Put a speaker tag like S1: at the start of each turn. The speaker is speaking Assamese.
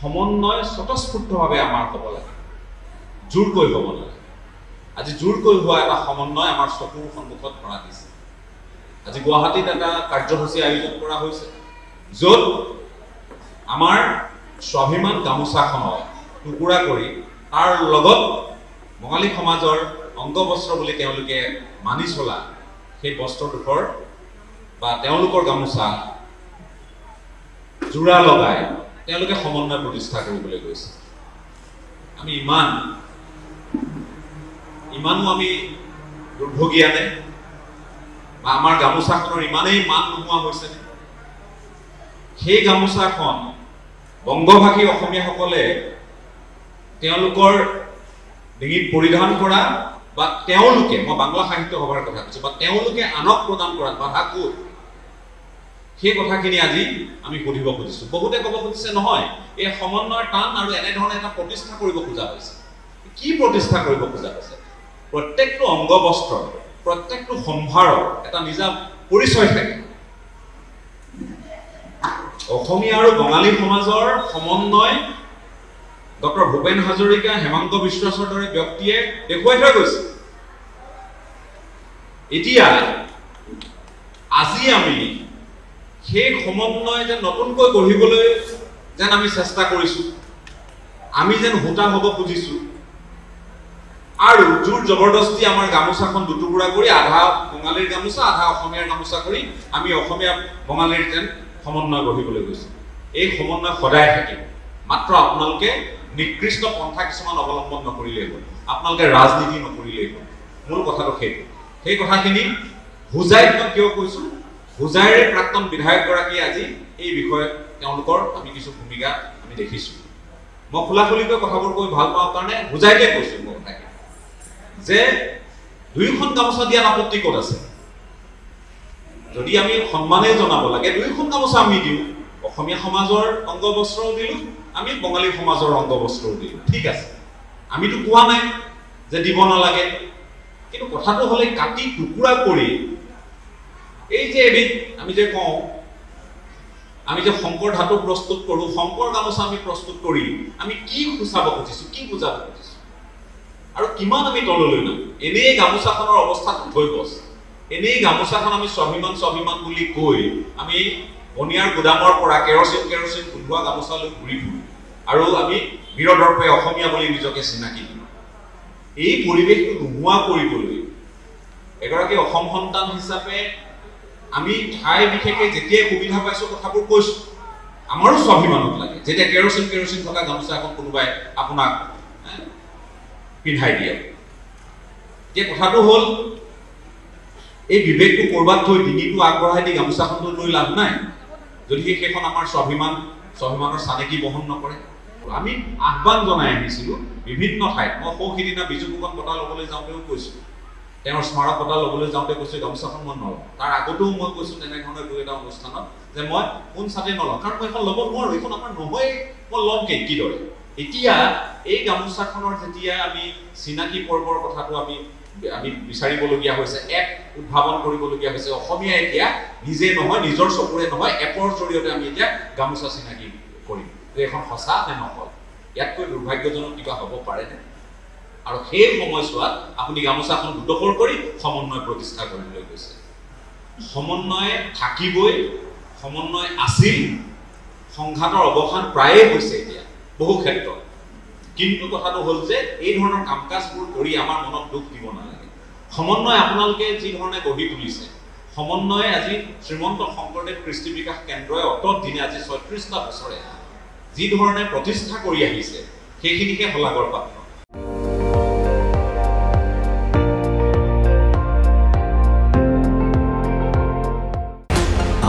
S1: সমন্বয় স্বতঃস্ফূৰ্তভাৱে আমাৰ হ'ব লাগে। জোৰকৈ হ'ব লাগে। আজি জোৰকৈ হোৱা এটা সমন্বয় আমাৰ চকুৰ সন্মুখত ধৰা দিছে। আজি গুৱাহাটীত এটা কাৰ্যসূচী আয়োজন কৰা হৈছে য'ত আমাৰ স্বাভিমান গামোচাখনক টুকুৰা কৰি তাৰ লগত বঙালী সমাজৰ অংগবস্ত্ৰ বুলি তেওঁলোকে মানি চলা সেই বস্ত্ৰডোখৰ বা তেওঁলোকৰ গামোচা যোৰা লগাই তেওঁলোকে সমন্বয় প্ৰতিষ্ঠা কৰিবলৈ গৈছে আমি ইমান ইমানো আমি দুৰ্ভগীয়া নে? বা আমাৰ গামোচাখনৰ ইমানেই মান নোহোৱা হৈছেনে সেই গামোচাখন বংগভাষী অসমীয়াসকলে তেওঁলোকৰ ডিঙিত পৰিধান কৰা বা তেওঁলোকে মই বাংলা সাহিত্য সভাৰ কথা কৈছো বা তেওঁলোকে আনক প্ৰদান কৰাত বাধা ক'ত সেই কথাখিনি আজি আমি সুধিব খুজিছো। বহুতে ক'ব খুজিছে নহয় এই সমন্বয় টান আৰু এনেধৰণে এটা প্ৰতিষ্ঠা কৰিব খোজা হৈছে। কি প্ৰতিষ্ঠা কৰিব খোজা হৈছে? প্ৰত্যেকটো অংগ বস্ত্ৰৰ প্ৰত্যেকটো সম্ভাৰৰ এটা নিজা পৰিচয় থাকে। অসমীয়া আৰু বঙালী সমাজৰ সমন্বয় ডক্টৰ ভূপেন হাজৰিকা হেমন্ত বিশ্বাসৰ দৰে ব্যক্তিয়ে দেখুৱাই থৈ গৈছে। এতিয়া আজি আমি সেই সমন্বয় যেন নতুনকৈ গঢ়িবলৈ যেন আমি চেষ্টা কৰিছো। আমি যেন হোতা হ'ব খুজিছো। আৰু জোৰ জবৰদস্তি আমাৰ গামোচাখন দুটুকুৰা কৰি আধা বঙালীৰ গামোচা আধা অসমীয়াৰ গামোচা কৰি আমি অসমীয়া বঙালীৰ যেন সমন্বয় গঢ়িবলৈ গৈছো। এই সমন্বয় সদায় থাকিব। মাত্ৰ আপোনালোকে নিকৃষ্ট পন্থা কিছুমান অৱলম্বন নকৰিলেই হ'ল। আপোনালোকে ৰাজনীতি নকৰিলেই হ'ল। মূল কথাটো সেইটো। সেই কথাখিনি হোজাইত মই কিয় কৈছো? হোজাইৰে প্ৰাক্তন বিধায়কগৰাকীয়ে আজি এই বিষয়ত তেওঁলোকৰ আমি কিছু ভূমিকা আমি দেখিছো। মই খোলা খুলিকৈ কথাবোৰ কৈ ভাল পাওঁ কাৰণে হোজাইতে কৈছো মই কথাখিনি যে দুয়োখন গামোচা দিয়াত আপত্তি ক'ত আছে? যদি আমি সন্মানে জনাব লাগে দুয়োখন গামোচা আমি দিওঁ। অসমীয়া সমাজৰ অংগ বস্ত্ৰও দিলোঁ আমি বঙালী সমাজৰ অংগ বস্ত্ৰও দিলোঁ। ঠিক আছে। আমিতো কোৱা নাই যে দিব নালাগে। কিন্তু কথাটো হ'লে কাটি টুকুৰা কৰি এই যে এবিধ আমি যে কওঁ আমি যে শংকৰ ধাতু প্ৰস্তুত কৰোঁ শংকৰ গামোচা আমি প্ৰস্তুত কৰি আমি কি সূচাব খুজিছো কি বুজাব খুজিছো? আৰু কিমান আমি তললৈ নাম? এনেই গামোচাখনৰ অৱস্থা থৈ গছ এনেই গামোচাখন আমি স্বাভিমান স্বাভিমান বুলি কৈ আমি বনিয়াৰ গুদামৰ পৰা কেৰচিন কেৰচিন গোন্ধোৱা গামোচালৈ ঘূৰি ফুৰোঁ। আৰু আমি বীৰদৰ্পে অসমীয়া বুলি নিজকে চিনাকি দিওঁ এই পৰিৱেশটো নোহোৱা কৰিবলৈ এগৰাকী অসম সন্তান হিচাপে আমি ঠাই বিশেষে যেতিয়াই সুবিধা পাইছো কথাবোৰ কৈছো। আমাৰো স্বাভিমানত লাগে। যেতিয়া কেৰচিন কেৰচিন থকা গামোচা এখন কোনোবাই আপোনাক পিন্ধাই দিয়ে। এতিয়া কথাটো হ'ল এই বিবেকটো কৰবাত থৈ ডিঙিটো আগবঢ়াই দি গামোচাখনটো লৈ লাভ নাই। যদি সেইখন আমাৰ স্বাভিমান স্বাভিমানৰ চানেকি বহন নকৰে। আমি আহ্বান জনাই আহিছিলো বিভিন্ন ঠাইত। মই সৌ সিদিনা বিজু ফুকন বঁটা ল'বলৈ যাওঁতেও কৈছো। তেওঁৰ স্মাৰক বঁটা ল'বলৈ যাওঁতে কৈছো গামোচাখন মই নলওঁ। তাৰ আগতেও মই কৈছো তেনেধৰণৰ দুই এটা অনুষ্ঠানত যে মই কোন চাতে নলওঁ কাৰণ মই এখন ল'ব নোৱাৰো এইখন আমাৰ নহয়েই মই ল'ম কে কিদৰে? এতিয়া এই গামোচাখনৰ যেতিয়া আমি চিনাকি পৰ্বৰ কথাটো আমি আমি বিচাৰিবলগীয়া হৈছে এপ উদ্ভাৱন কৰিবলগীয়া হৈছে অসমীয়া এতিয়া নিজে নহয় নিজৰ চকুৰে নহয় এপৰ জৰিয়তে আমি এতিয়া গামোচা চিনাকি কৰিম। যে এখন সঁচা নে নহয় ইয়াতকৈ দুৰ্ভাগ্যজনক কিবা হ'ব পাৰেনে? আৰু সেই সময়ছোৱাত আপুনি গামোচাখন দুটকৰ কৰি সমন্বয় প্ৰতিষ্ঠা কৰিবলৈ গৈছে। সমন্বয় থাকিবই সমন্বয় আছিল সংঘাতৰ অৱসান প্ৰায়ে হৈছে এতিয়া বহু ক্ষেত্ৰত। কিন্তু কথাটো হ'ল যে এই ধৰণৰ কাম কাজবোৰ কৰি আমাৰ মনত দুখ দিব নালাগে। সমন্বয় আপোনালোকে যি ধৰণে গঢ়ি তুলিছে সমন্বয় আজি শ্ৰীমন্ত শংকৰদেৱ কৃষ্টি বিকাশ কেন্দ্ৰই অতত দিনে আজি ছয়ত্ৰিছটা বছৰে যি ধৰণে প্ৰতিষ্ঠা কৰি আহিছে সেইখিনিকে শলাগৰ পাত্ৰ